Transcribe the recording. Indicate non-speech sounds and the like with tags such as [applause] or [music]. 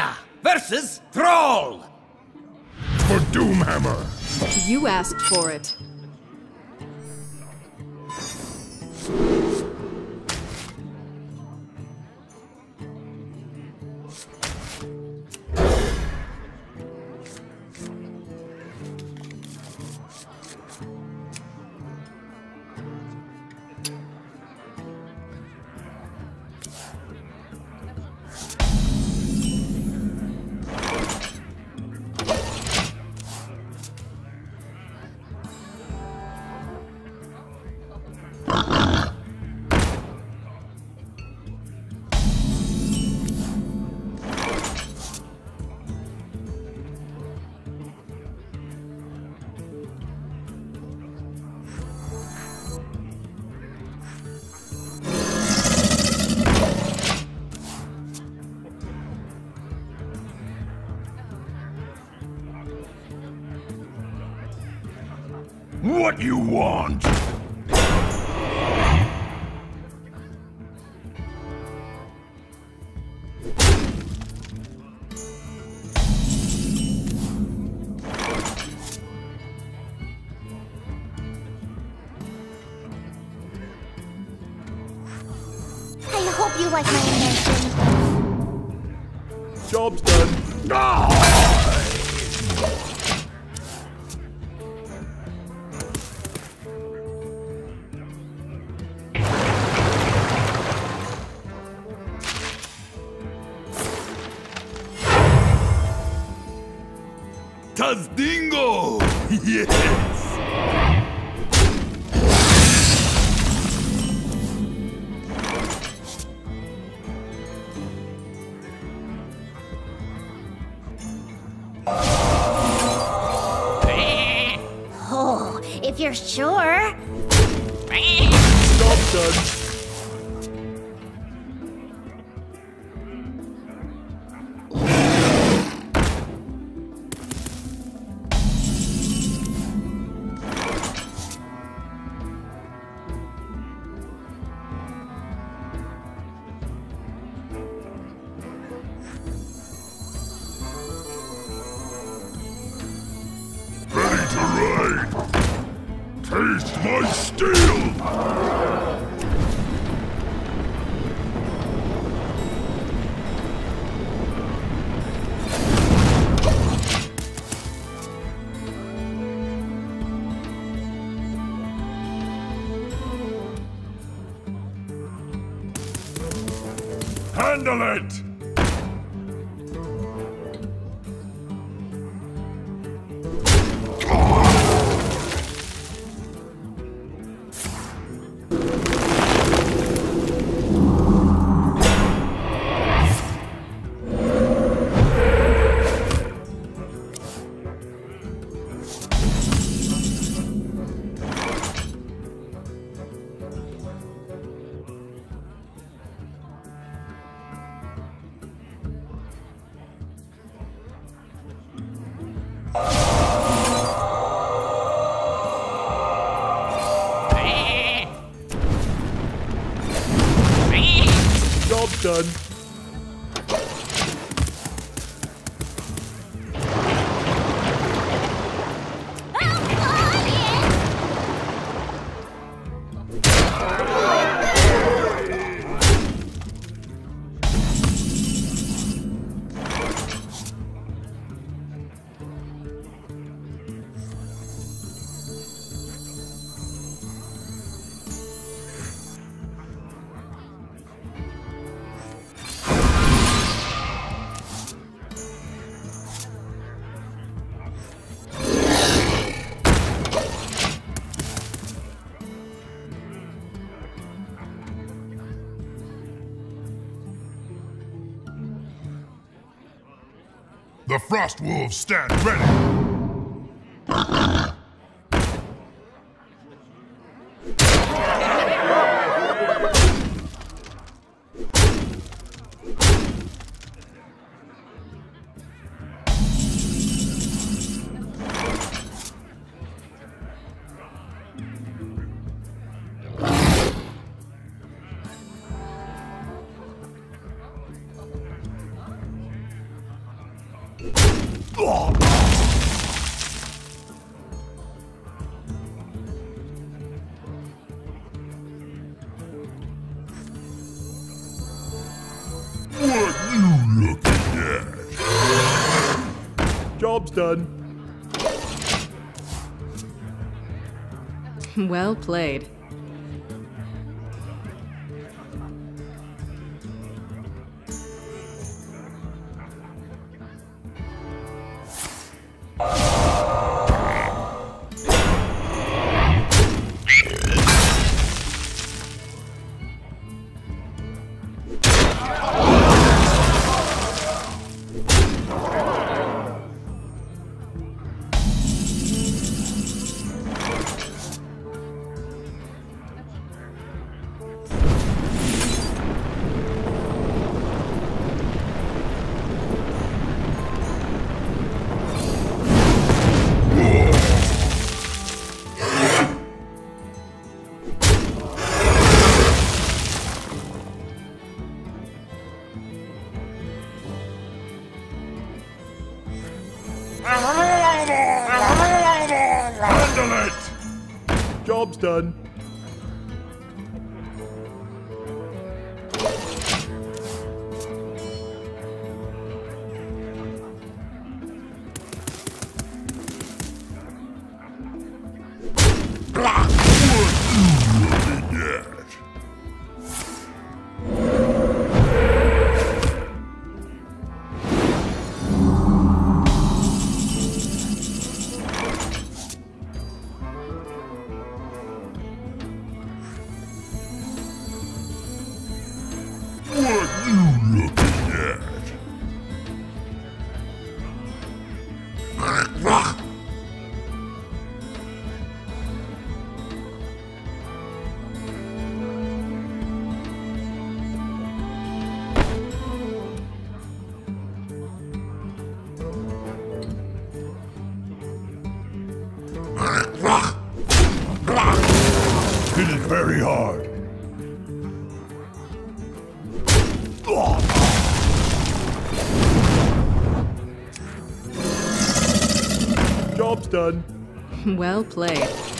Jaina versus Thrall. For Doomhammer. You asked for it. What you want? I hope you like my invention. Job's done. Ah! Tazdingo! [laughs] Yes! [laughs] Oh, if you're sure. Done. Taste my steel! Handle it! Done. The Frost Wolves stand ready! [laughs] What you looking at? Job's done. Well played. Handle it! Job's done. Looking at? Hit it very hard. Job's done. Well played.